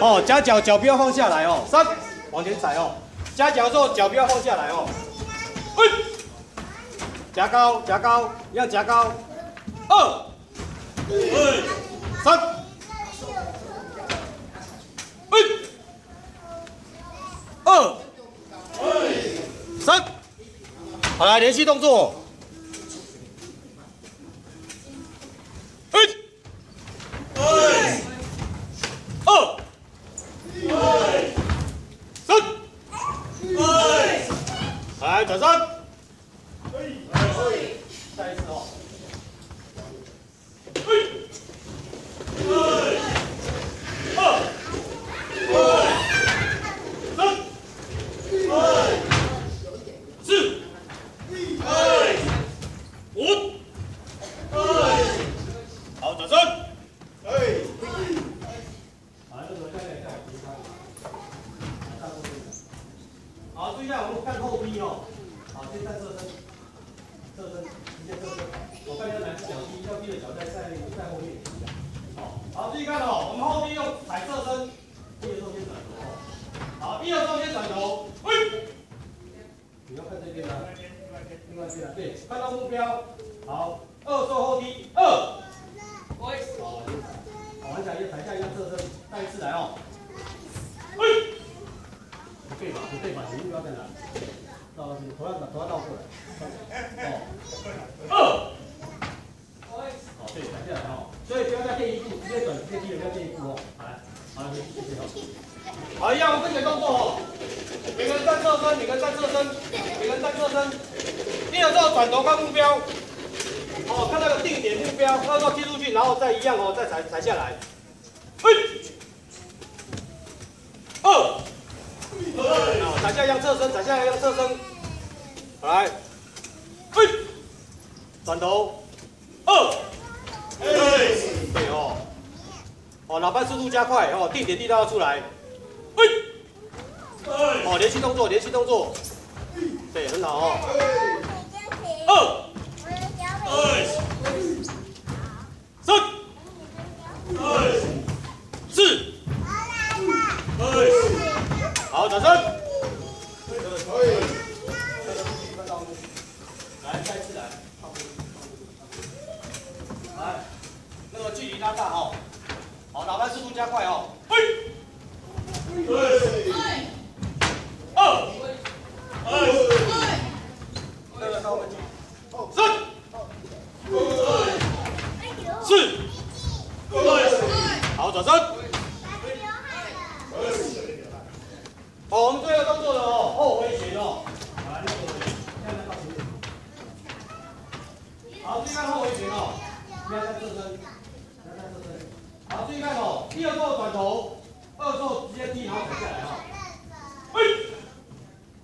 哦，夹脚脚不要放下来哦，三，往前踩哦，夹脚的时候脚不要放下来哦，夹高夹高，要夹高，二，三，二，三，好来连续动作。来，转身。再一次哦。好，注意一下，我们看后踢哦。好，先在侧身，侧身，直接侧身。我看一下哪只脚踢，要踢的脚在在在后面。好，好，注意看哦，我们后踢用踩侧身，一的时候先转头。好，一的时候先转头。喂，你要看这边啊，另外一边，另外一边啊，对，看到目标。好，二做后踢，二。喂，好，好，往下一踩下一个侧身，再一次来哦。对吧？不对吧？你目标在哪？倒是头要头要倒过来。哦。二。好，对，转下来哦。所以不要再垫一步，直接转，直接踢，不要垫一步哦。好来，好来，谢谢好。好，一样分解动作哦。每个人站侧身，每个人站侧身，每个人站侧身。踢了之后转头看目标。哦，看那个定点目标，二时候踢出去，然后再一样哦，再踩踩下来。嘿。二。好，踩下样侧身，踩下样侧身，来，嘿，转头，二，对哦，哦，哪怕速度加快哦，定点地道要出来，嘿，哦，连续动作，连续动作，对，很好哦，二，三，四。好，转身。可以。来，再次来。来，那个距离拉大哦。好，哪怕速度加快哦。嘿。对。二。二。那个到后面去。三。四。好，转身。好，我们最后动作了哦，后回旋哦。来，后回旋，现在后回旋哦，不要再侧身，不要再侧身。好，注意看哦，第二做转头，二做直接踢，然后踩下来哈。嘿，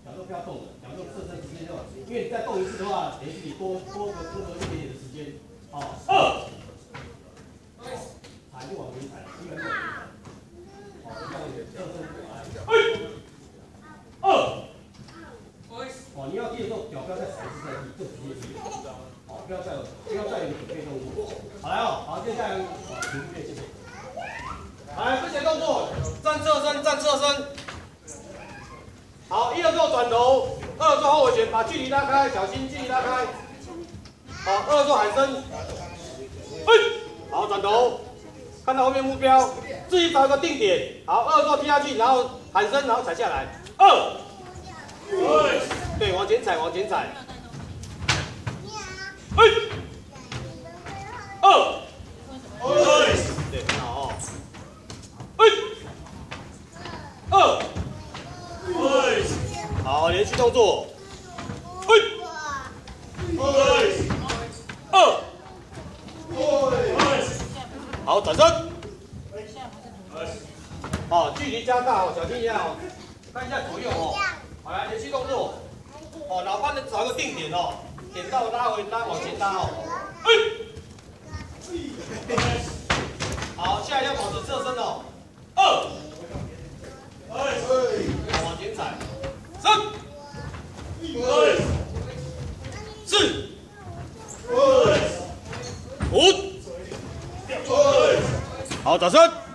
脚都不要动了，脚都侧身直接就，因为你再动一次的话，等于你多多个多个一点点的时间。好，二。踩就往回踩，基本上。好，这样子侧身过来。嘿。哦，你要踢的时候，脚不要再踩一次再踢，就直接踢。不要再不要再有准备动作。好来哦，好，接下来，谢谢。来，分解动作，站侧身，站侧身。好，一二做转头，二做后尾旋，把距离拉开，小心距离拉开。好，二做喊声，哎，好，转头，看到后面目标，自己找一个定点。好，二做踢下去，然后喊声，然后踩下来。二。对，往前踩，往前踩。哎，二，对，很好哦。哎，二，好，连续动作。哎，二，好，转身。好，距离加大哦，小心一下哦，看一下左右哦。好，来连续动作。哦，老班的找一个定点哦，点到拉回拉往前拉哦。哎，好，下一要保持侧身哦。二，哎，往前踩。三，四，五，好，掌声。